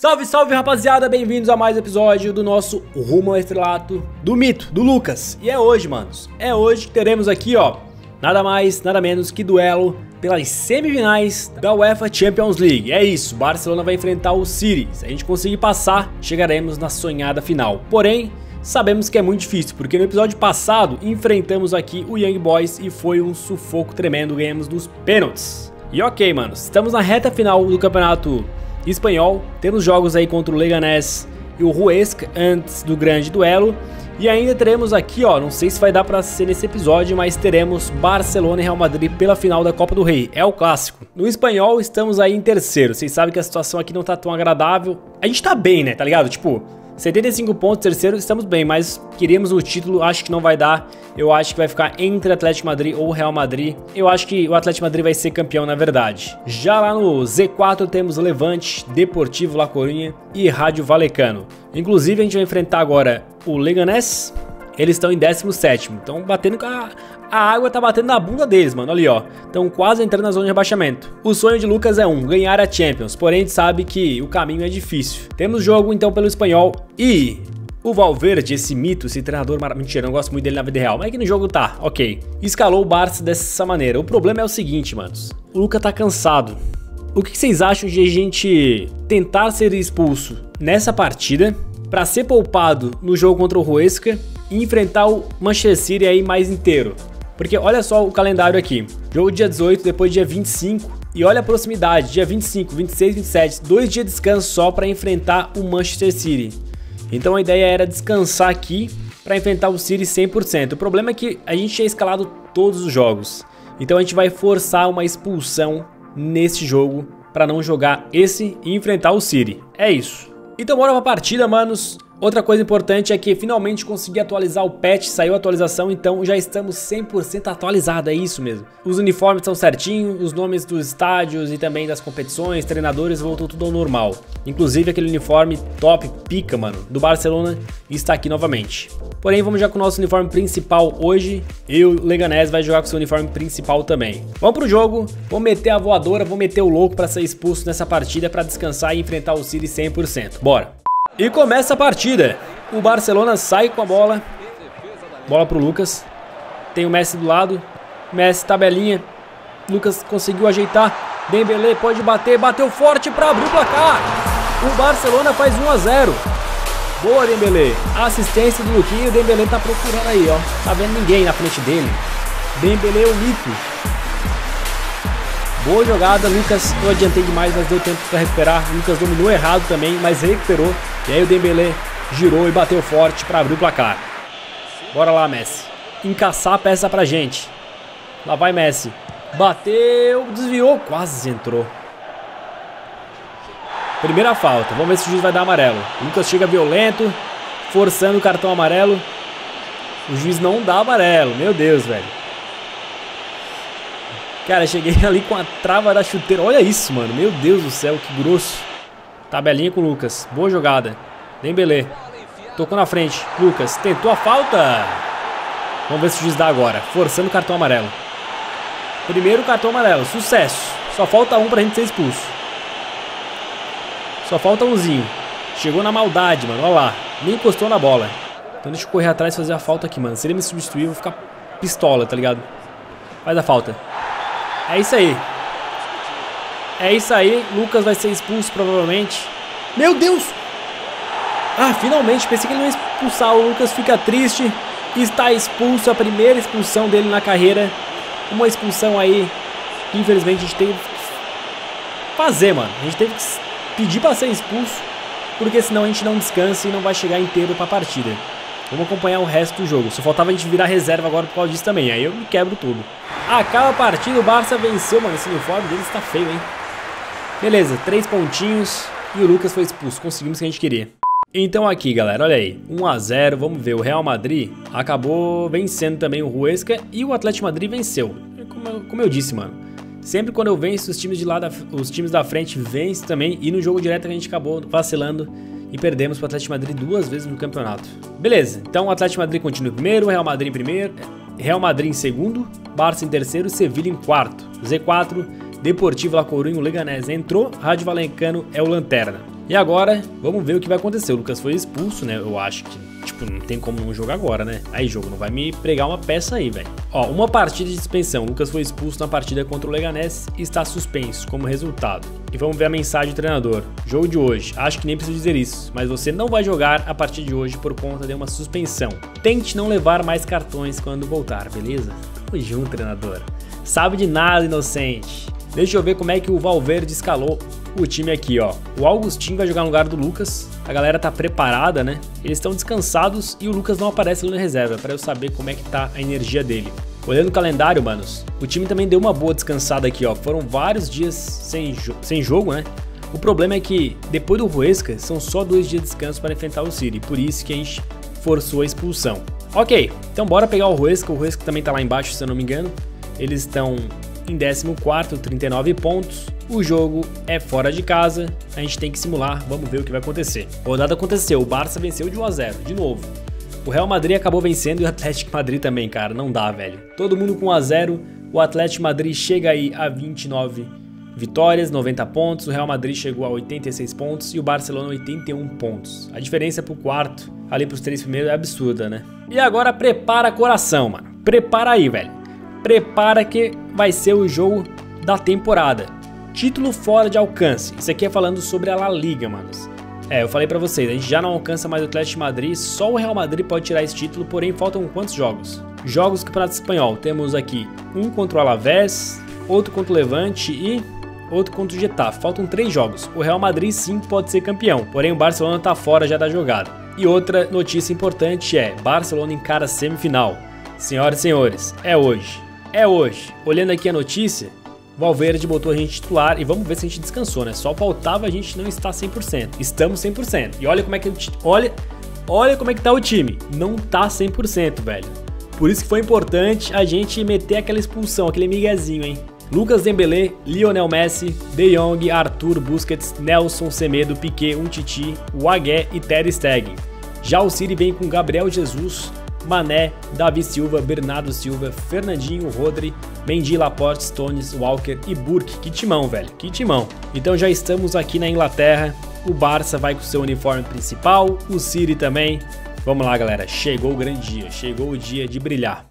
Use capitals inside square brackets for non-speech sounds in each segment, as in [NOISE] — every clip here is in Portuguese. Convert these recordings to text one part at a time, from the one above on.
Salve, salve rapaziada, bem-vindos a mais um episódio do nosso Rumo ao Estrelato do Mito, do Lucas. E é hoje, manos, é hoje que teremos aqui, ó, nada mais, nada menos que duelo pelas semifinais da UEFA Champions League. É isso, Barcelona vai enfrentar o City. Se a gente conseguir passar, chegaremos na sonhada final. Porém, sabemos que é muito difícil, porque no episódio passado enfrentamos aqui o Young Boys e foi um sufoco tremendo, ganhamos nos pênaltis. E ok, mano, estamos na reta final do campeonato espanhol, temos jogos aí contra o Leganés e o Huesca antes do grande duelo. E ainda teremos aqui, ó, não sei se vai dar para ser nesse episódio, mas teremos Barcelona e Real Madrid pela final da Copa do Rei. É o clássico. No espanhol estamos aí em terceiro. Vocês sabem que a situação aqui não tá tão agradável. A gente tá bem, né? Tá ligado? Tipo, 75 pontos, terceiro, estamos bem, mas queríamos o título, acho que não vai dar. Eu acho que vai ficar entre Atlético Madrid ou Real Madrid. Eu acho que o Atlético Madrid vai ser campeão, na verdade. Já lá no Z4 temos Levante, Deportivo La Coruña e Rádio Valecano. Inclusive, a gente vai enfrentar agora o Leganés, eles estão em 17. Então, batendo com a, a água tá batendo na bunda deles, mano. Ali, ó. Estão quase entrando na zona de rebaixamento. O sonho de Lucas é um, ganhar a Champions. Porém, a gente sabe que o caminho é difícil. Temos jogo, então, pelo espanhol. E o Valverde, esse mito, esse treinador mar... Mentira, não gosto muito dele na vida real. Mas é que no jogo tá, ok. Escalou o Barça dessa maneira. O problema é o seguinte, manos. O Luca tá cansado. O que vocês acham de a gente tentar ser expulso nessa partida para ser poupado no jogo contra o Huesca e enfrentar o Manchester City aí mais inteiro. Porque olha só o calendário aqui. Jogo dia 18, depois dia 25. E olha a proximidade, dia 25, 26, 27. Dois dias de descanso só para enfrentar o Manchester City. Então a ideia era descansar aqui para enfrentar o City 100%. O problema é que a gente tinha escalado todos os jogos. Então a gente vai forçar uma expulsão nesse jogo para não jogar esse e enfrentar o City. É isso. Então bora pra partida, manos. Outra coisa importante é que finalmente consegui atualizar o patch, saiu a atualização, então já estamos 100% atualizado, é isso mesmo. Os uniformes estão certinhos, os nomes dos estádios e também das competições, treinadores, voltou tudo ao normal. Inclusive aquele uniforme top, pica, mano, do Barcelona está aqui novamente. Porém, vamos já com o nosso uniforme principal hoje e o Leganés vai jogar com seu uniforme principal também. Vamos pro jogo, vamos meter a voadora, vamos meter o louco para ser expulso nessa partida para descansar e enfrentar o City 100%. Bora! E começa a partida. O Barcelona sai com a bola. Bola pro Lucas. Tem o Messi do lado. Messi, tabelinha. Lucas conseguiu ajeitar. Dembele pode bater. Bateu forte para abrir o placar. O Barcelona faz 1 a 0. Boa, Dembele. Assistência do Luquinho. Dembele tá procurando aí, ó. Tá vendo ninguém na frente dele. Dembele é o mito. Boa jogada, Lucas. Eu adiantei demais, mas deu tempo para recuperar. Lucas dominou errado também, mas recuperou. E aí o Dembélé girou e bateu forte para abrir o placar. Bora lá, Messi. Encaçar a peça pra gente. Lá vai Messi. Bateu, desviou, quase entrou. Primeira falta. Vamos ver se o juiz vai dar amarelo. Lucas chega violento, forçando o cartão amarelo. O juiz não dá amarelo. Meu Deus, velho. Cara, cheguei [LAUGHS] ali com a trava da chuteira. Olha isso, mano. Meu Deus do céu, que grosso. Tabelinha com o Lucas. Boa jogada. Dembele. Tocou na frente. Lucas tentou a falta. Vamos ver se o juiz dá agora. Forçando o cartão amarelo. Primeiro cartão amarelo. Sucesso. Só falta um pra gente ser expulso. Só falta umzinho. Chegou na maldade, mano. Olha lá. Nem encostou na bola. Então deixa eu correr atrás e fazer a falta aqui, mano. Se ele me substituir, eu vou ficar pistola, tá ligado? Faz a falta. É isso aí. É isso aí. Lucas vai ser expulso provavelmente. Meu Deus! Ah, finalmente. Pensei que ele não ia expulsar. O Lucas fica triste. Está expulso. A primeira expulsão dele na carreira. Uma expulsão aí. Infelizmente a gente teve que fazer, mano. A gente teve que pedir para ser expulso. Porque senão a gente não descansa e não vai chegar inteiro para a partida. Vamos acompanhar o resto do jogo. Só faltava a gente virar reserva agora por causa disso também. Aí eu me quebro tudo. Acaba a partida, o Barça venceu, mano. Esse uniforme deles tá feio, hein? Beleza, três pontinhos. E o Lucas foi expulso. Conseguimos o que a gente queria. Então aqui, galera, olha aí. 1 a 0 vamos ver. O Real Madrid acabou vencendo também o Huesca. E o Atlético Madrid venceu. Como eu, como eu disse, mano. Sempre quando eu venço, os times de lá, da, os times da frente vencem também. E no jogo direto a gente acabou vacilando e perdemos para o Atlético Madrid duas vezes no campeonato. Beleza, então o Atlético Madrid continua em primeiro, Real Madrid em primeiro, Real Madrid em segundo, Barça em terceiro e Sevilha em quarto. Z4, Deportivo La Coruña, o Leganés entrou, Rádio Valencano é o lanterna. E agora, vamos ver o que vai acontecer. O Lucas foi expulso, né? Eu acho que, tipo, não tem como não jogar agora, né? Aí, jogo, não vai me pregar uma peça aí, velho. Ó, uma partida de suspensão. Lucas foi expulso na partida contra o Leganés e está suspenso como resultado. E vamos ver a mensagem do treinador. Jogo de hoje. Acho que nem preciso dizer isso, mas você não vai jogar a partir de hoje por conta de uma suspensão. Tente não levar mais cartões quando voltar, beleza? Tamo junto, treinador. Sabe de nada, inocente. Deixa eu ver como é que o Valverde escalou o time aqui, ó. O Augustinho vai jogar no lugar do Lucas. A galera tá preparada, né? Eles estão descansados e o Lucas não aparece ali na reserva, para eu saber como é que tá a energia dele. Olhando o calendário, manos, o time também deu uma boa descansada aqui, ó. Foram vários dias sem, jo sem jogo, né? O problema é que, depois do Ruesca, são só dois dias de descanso para enfrentar o City, por isso que a gente forçou a expulsão. Ok, então bora pegar o Ruesca, o Ruesca também tá lá embaixo, se eu não me engano. Eles estão em 14º, 39 pontos. O jogo é fora de casa, a gente tem que simular, vamos ver o que vai acontecer. A rodada aconteceu, o Barça venceu de 1 a 0, de novo. O Real Madrid acabou vencendo e o Atlético Madrid também, cara, não dá, velho. Todo mundo com 1 a 0, o Atlético Madrid chega aí a 29 vitórias, 90 pontos, o Real Madrid chegou a 86 pontos e o Barcelona 81 pontos. A diferença pro quarto, ali pros três primeiros é absurda, né? E agora prepara coração, mano. Prepara aí, velho prepara que vai ser o jogo da temporada. Título fora de alcance. Isso aqui é falando sobre a La Liga, manos. É, eu falei para vocês, a gente já não alcança mais o Atlético de Madrid, só o Real Madrid pode tirar esse título, porém faltam quantos jogos? Jogos do Campeonato Espanhol, temos aqui um contra o Alavés, outro contra o Levante e outro contra o Getafe. Faltam três jogos. O Real Madrid sim pode ser campeão, porém o Barcelona tá fora já da jogada. E outra notícia importante é, Barcelona encara semifinal. Senhoras e senhores, é hoje é hoje. Olhando aqui a notícia, Valverde botou a gente titular e vamos ver se a gente descansou, né? Só faltava a gente não estar 100%. Estamos 100%. E olha como é que olha, olha como é que tá o time. Não tá 100%, velho. Por isso que foi importante a gente meter aquela expulsão, aquele miguezinho, hein? Lucas Dembélé, Lionel Messi, De Jong, Arthur Busquets, Nelson Semedo, Piquet, Umtiti, Wagué e Ter Stegen. Já o City vem com Gabriel Jesus, Mané, Davi Silva, Bernardo Silva, Fernandinho, Rodri, Mendy, Laporte, Stones, Walker e Burke. Que timão, velho, que timão. Então já estamos aqui na Inglaterra, o Barça vai com seu uniforme principal, o City também. Vamos lá, galera, chegou o grande dia, chegou o dia de brilhar.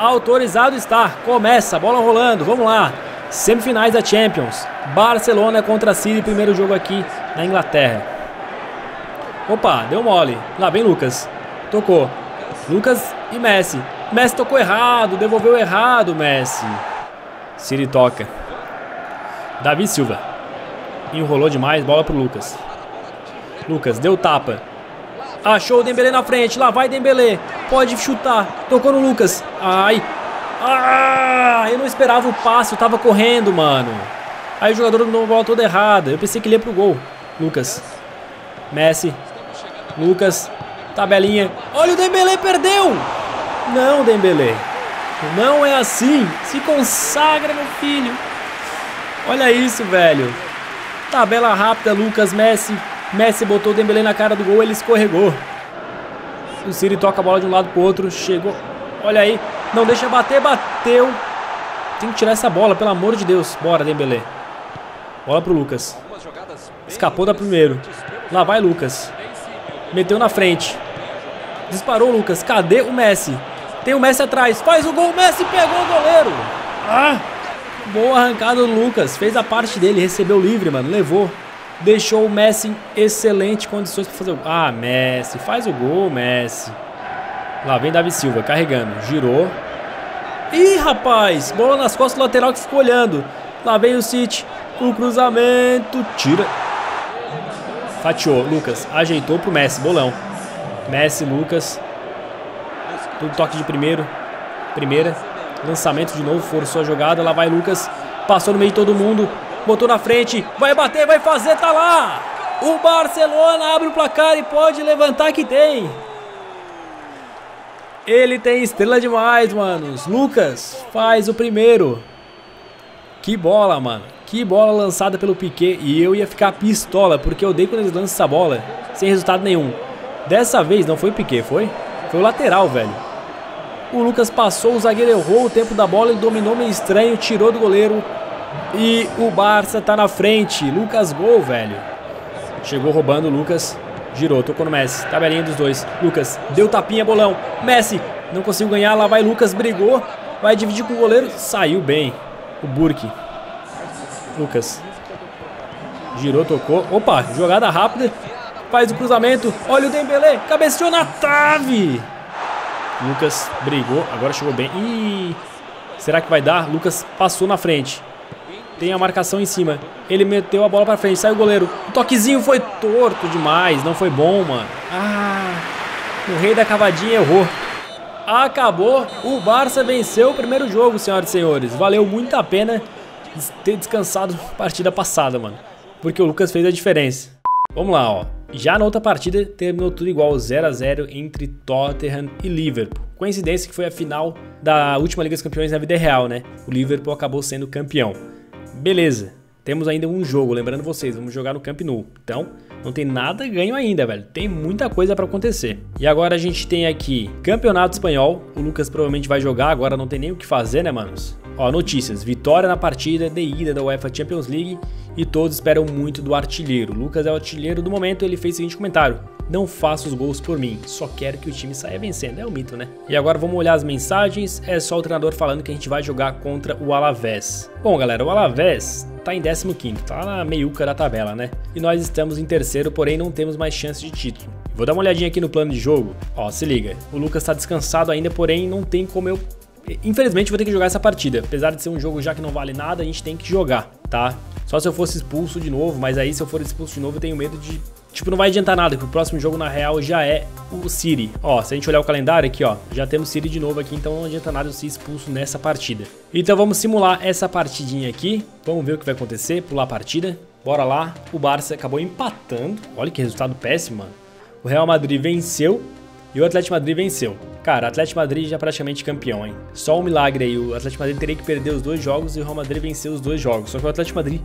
Autorizado está. Começa, bola rolando, vamos lá. Semifinais da Champions. Barcelona contra City, primeiro jogo aqui na Inglaterra. Opa, deu mole. Lá vem Lucas. Tocou. Lucas e Messi. Messi tocou errado, devolveu errado, Messi. City toca. Davi Silva. Enrolou demais, bola pro Lucas. Lucas deu tapa. Achou o Dembele na frente. Lá vai Dembele. Pode chutar. Tocou no Lucas. Ai. Ah, eu não esperava o passe. Eu tava correndo, mano. Aí o jogador deu uma bola toda errada. Eu pensei que ele ia pro gol. Lucas. Messi. Lucas. Tabelinha. Olha o Dembele perdeu. Não, Dembele. Não é assim. Se consagra, meu filho. Olha isso, velho. Tabela rápida, Lucas, Messi. Messi botou o Dembélé na cara do gol, ele escorregou. O City toca a bola de um lado pro outro, chegou. Olha aí, não deixa bater, bateu. Tem que tirar essa bola, pelo amor de Deus. Bora, Dembélé. Bola pro Lucas. Escapou da primeiro. Lá vai Lucas. Meteu na frente. Disparou o Lucas. Cadê o Messi? Tem o Messi atrás. Faz o gol. O Messi pegou o goleiro. Ah! Boa arrancada do Lucas. Fez a parte dele. Recebeu livre, mano. Levou deixou o Messi em excelentes condições para fazer o Ah, Messi, faz o gol, Messi. Lá vem Davi Silva, carregando, girou. Ih, rapaz, bola nas costas do lateral que ficou olhando. Lá vem o City, o cruzamento, tira. Fatiou, Lucas, ajeitou pro Messi, bolão. Messi, Lucas. Tudo toque de primeiro. Primeira. Lançamento de novo, forçou a jogada. Lá vai Lucas. Passou no meio de todo mundo botou na frente, vai bater, vai fazer, tá lá! O Barcelona abre o placar e pode levantar que tem. Ele tem estrela demais, manos. Lucas faz o primeiro. Que bola, mano. Que bola lançada pelo Piquet. E eu ia ficar pistola, porque eu dei quando eles lançam essa bola sem resultado nenhum. Dessa vez não foi o Piquet, foi? Foi o lateral, velho. O Lucas passou, o zagueiro errou o tempo da bola, ele dominou meio estranho, tirou do goleiro. E o Barça tá na frente. Lucas gol, velho. Chegou roubando o Lucas. Girou, tocou no Messi. Tabelinha dos dois. Lucas, deu tapinha, bolão. Messi, não conseguiu ganhar. Lá vai Lucas, brigou. Vai dividir com o goleiro. Saiu bem. O Burke. Lucas. Girou, tocou. Opa, jogada rápida. Faz o cruzamento. Olha o Dembele. Cabeceou na trave. Lucas brigou. Agora chegou bem. Ih, será que vai dar? Lucas passou na frente. Tem a marcação em cima. Ele meteu a bola pra frente. Sai o goleiro. O toquezinho foi torto demais. Não foi bom, mano. Ah, o rei da cavadinha errou. Acabou. O Barça venceu o primeiro jogo, senhoras e senhores. Valeu muito a pena ter descansado a partida passada, mano. Porque o Lucas fez a diferença. Vamos lá, ó. Já na outra partida terminou tudo igual, 0 a 0 entre Tottenham e Liverpool. Coincidência que foi a final da última Liga dos Campeões na vida real, né? O Liverpool acabou sendo campeão. Beleza, temos ainda um jogo, lembrando vocês, vamos jogar no Camp Nou. Então, não tem nada ganho ainda, velho. Tem muita coisa para acontecer. E agora a gente tem aqui Campeonato Espanhol. O Lucas provavelmente vai jogar, agora não tem nem o que fazer, né, manos? Ó, notícias. Vitória na partida de ida da UEFA Champions League e todos esperam muito do artilheiro. Lucas é o artilheiro do momento, ele fez o seguinte comentário: não faça os gols por mim, só quero que o time saia vencendo. É o um mito, né? E agora vamos olhar as mensagens. É só o treinador falando que a gente vai jogar contra o Alavés. Bom, galera, o Alavés tá em 15º, tá na meiuca da tabela, né? E nós estamos em terceiro, porém não temos mais chance de título. Vou dar uma olhadinha aqui no plano de jogo. Ó, se liga. O Lucas tá descansado ainda, porém não tem como eu Infelizmente vou ter que jogar essa partida. Apesar de ser um jogo já que não vale nada, a gente tem que jogar, tá? Só se eu fosse expulso de novo, mas aí se eu for expulso de novo eu tenho medo de... Tipo, não vai adiantar nada, porque o próximo jogo na real já é o City. Ó, se a gente olhar o calendário aqui, ó, já temos City de novo aqui, então não adianta nada eu ser expulso nessa partida. Então vamos simular essa partidinha aqui, vamos ver o que vai acontecer, pular a partida. Bora lá, o Barça acabou empatando, olha que resultado péssimo, mano. O Real Madrid venceu e o Atlético Madrid venceu. Cara, Atlético Madrid já praticamente campeão, hein? Só um milagre aí. O Atlético Madrid teria que perder os dois jogos e o Real Madrid vencer os dois jogos. Só que o Atlético Madrid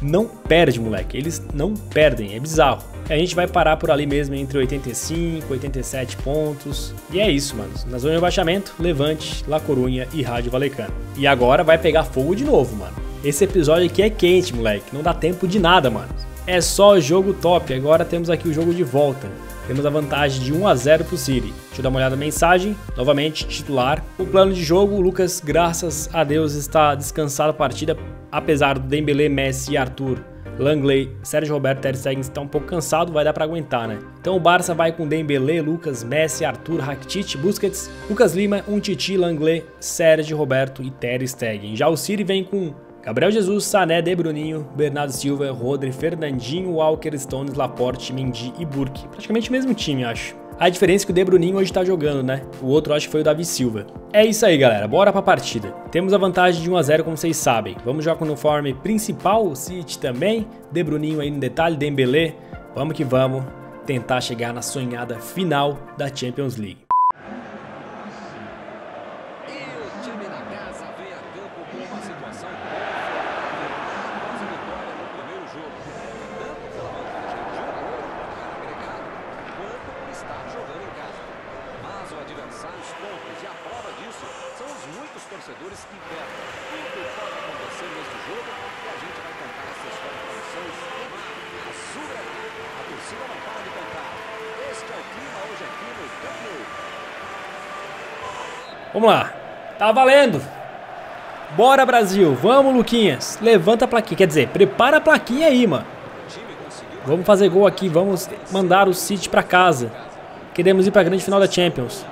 não perde, moleque. Eles não perdem, é bizarro. A gente vai parar por ali mesmo entre 85 e 87 pontos. E é isso, mano. Na zona de abaixamento, Levante, La Corunha e Rádio Valecano. E agora vai pegar fogo de novo, mano. Esse episódio aqui é quente, moleque. Não dá tempo de nada, mano. É só jogo top. Agora temos aqui o jogo de volta temos a vantagem de 1 a 0 para o City. Deixa eu dar uma olhada na mensagem. Novamente, titular. O plano de jogo, o Lucas, graças a Deus, está descansado a partida, apesar do Dembele, Messi Arthur Langley, Sérgio Roberto Ter Stegen está um pouco cansado, vai dar para aguentar, né? Então o Barça vai com Dembele, Lucas, Messi, Arthur, Rakitic, Busquets, Lucas Lima, Umtiti, Langley, Sérgio Roberto e Ter Stegen. Já o City vem com Gabriel Jesus, Sané, De Bruninho, Bernardo Silva, Rodri, Fernandinho, Walker, Stones, Laporte, Mendy e Burke. Praticamente o mesmo time, acho. A diferença é que o De Bruninho hoje tá jogando, né? O outro acho que foi o Davi Silva. É isso aí, galera. Bora pra partida. Temos a vantagem de 1 a 0 como vocês sabem. Vamos jogar com o uniforme principal, o City também. De Bruninho aí no detalhe, Dembele. Vamos que vamos tentar chegar na sonhada final da Champions League. Vamos lá. Tá valendo. Bora, Brasil. Vamos, Luquinhas. Levanta a plaquinha. Quer dizer, prepara a plaquinha aí, mano. Vamos fazer gol aqui. Vamos mandar o City pra casa. Queremos ir pra grande final da Champions.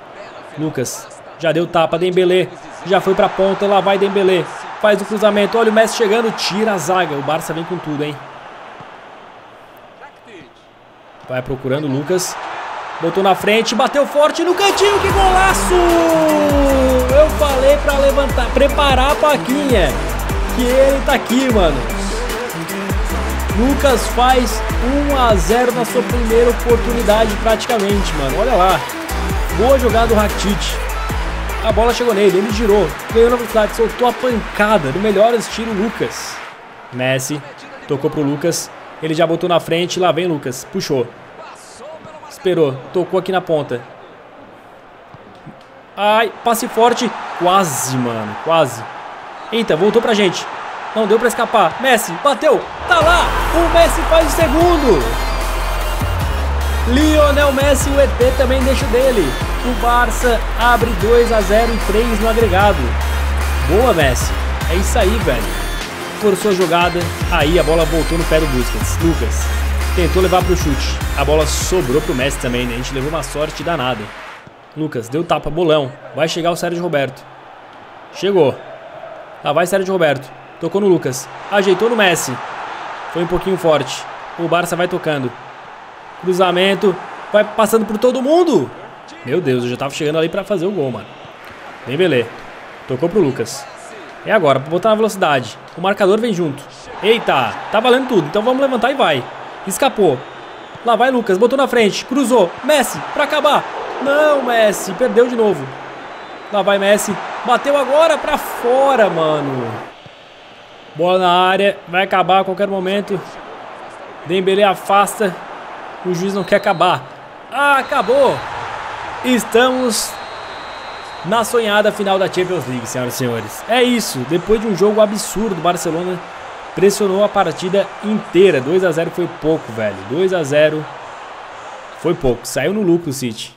Lucas. Já deu tapa. Dembele. Já foi pra ponta. Lá vai Dembele. Faz o cruzamento. Olha o Messi chegando. Tira a zaga. O Barça vem com tudo, hein. Vai procurando o Lucas. Botou na frente, bateu forte no cantinho, que golaço! Eu falei pra levantar, preparar a plaquinha. Que ele tá aqui, mano. Lucas faz 1 a 0 na sua primeira oportunidade praticamente, mano. Olha lá. Boa jogada do Rakitic. A bola chegou nele, ele girou, ganhou na velocidade, soltou a pancada no melhor estilo Lucas. Messi tocou pro Lucas, ele já botou na frente, lá vem Lucas, puxou. Esperou, tocou aqui na ponta. Ai, passe forte, quase, mano, quase. Eita, voltou pra gente. Não deu pra escapar. Messi, bateu, tá lá, o Messi faz o segundo. Lionel Messi, o ET também deixa dele. O Barça abre 2 a 0 e 3 no agregado. Boa, Messi. É isso aí, velho. Forçou a jogada, aí a bola voltou no pé do Busquets. Lucas tentou levar pro chute. A bola sobrou pro Messi também, né? A gente levou uma sorte danada. Lucas deu tapa, bolão. Vai chegar o Sérgio Roberto. Chegou. Lá vai Sérgio Roberto. Tocou no Lucas. Ajeitou no Messi. Foi um pouquinho forte. O Barça vai tocando. Cruzamento. Vai passando por todo mundo. Meu Deus, eu já tava chegando ali pra fazer o gol, mano. Bem, beleza. Tocou pro Lucas. É agora, pra botar na velocidade. O marcador vem junto. Eita, tá valendo tudo. Então vamos levantar e vai. Escapou. Lá vai Lucas, botou na frente. Cruzou. Messi, pra acabar. Não, Messi, perdeu de novo. Lá vai Messi. Bateu agora pra fora, mano. Bola na área. Vai acabar a qualquer momento. Dembele afasta. O juiz não quer acabar. Ah, acabou! Estamos na sonhada final da Champions League, senhoras e senhores. É isso, depois de um jogo absurdo, Barcelona pressionou a partida inteira. 2 a 0 foi pouco, velho. 2 a 0 foi pouco. Saiu no lucro o City.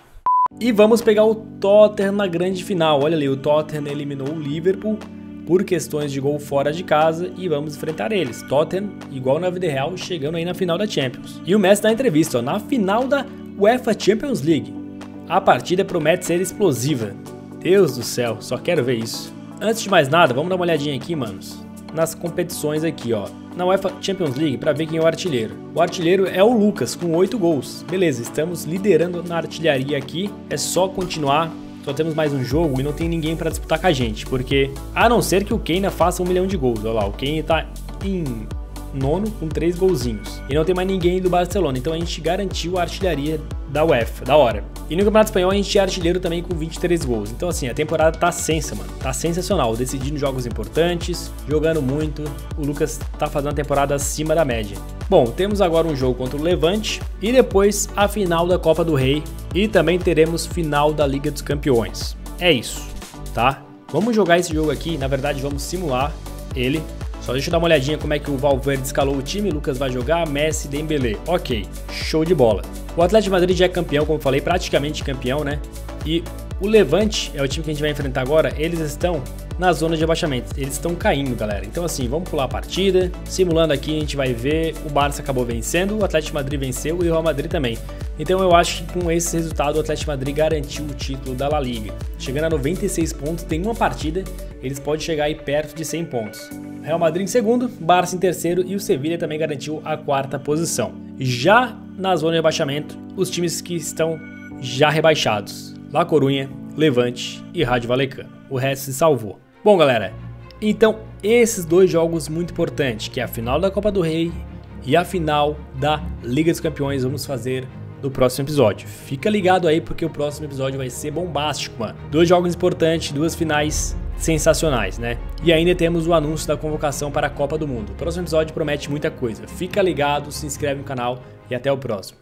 E vamos pegar o Tottenham na grande final. Olha ali, o Tottenham eliminou o Liverpool por questões de gol fora de casa e vamos enfrentar eles. Tottenham, igual na vida real, chegando aí na final da Champions. E o Messi na entrevista, ó, na final da UEFA Champions League. A partida promete ser explosiva. Deus do céu, só quero ver isso. Antes de mais nada, vamos dar uma olhadinha aqui, manos, nas competições aqui, ó. Na UEFA Champions League para ver quem é o artilheiro. O artilheiro é o Lucas com 8 gols. Beleza, estamos liderando na artilharia aqui. É só continuar só temos mais um jogo e não tem ninguém para disputar com a gente, porque a não ser que o Keina faça um milhão de gols, olha lá, o Keina tá em nono com três golzinhos. E não tem mais ninguém do Barcelona, então a gente garantiu a artilharia da UEFA, da hora. E no Campeonato Espanhol a gente é artilheiro também com 23 gols. Então assim, a temporada tá sensa, mano. Tá sensacional, decidindo jogos importantes, jogando muito. O Lucas tá fazendo a temporada acima da média. Bom, temos agora um jogo contra o Levante e depois a final da Copa do Rei e também teremos final da Liga dos Campeões. É isso, tá? Vamos jogar esse jogo aqui, na verdade vamos simular ele só deixa eu dar uma olhadinha como é que o Valverde escalou o time. Lucas vai jogar, Messi, Dembélé. Ok, show de bola. O Atlético Madrid já é campeão, como falei, praticamente campeão, né? E o Levante é o time que a gente vai enfrentar agora. Eles estão na zona de abaixamento. Eles estão caindo, galera. Então, assim, vamos pular a partida. Simulando aqui, a gente vai ver. O Barça acabou vencendo, o Atlético Madrid venceu e o Real Madrid também. Então, eu acho que com esse resultado, o Atlético Madrid garantiu o título da La Liga. Chegando a 96 pontos, tem uma partida, eles podem chegar aí perto de 100 pontos. Real Madrid em segundo, Barça em terceiro e o Sevilha também garantiu a quarta posição. Já na zona de rebaixamento, os times que estão já rebaixados: La Corunha, Levante e Rádio Valecano. O resto se salvou. Bom, galera, então esses dois jogos muito importantes, que é a final da Copa do Rei e a final da Liga dos Campeões, vamos fazer no próximo episódio. Fica ligado aí porque o próximo episódio vai ser bombástico, mano. Dois jogos importantes, duas finais sensacionais, né? E ainda temos o anúncio da convocação para a Copa do Mundo. O próximo episódio promete muita coisa. Fica ligado, se inscreve no canal e até o próximo.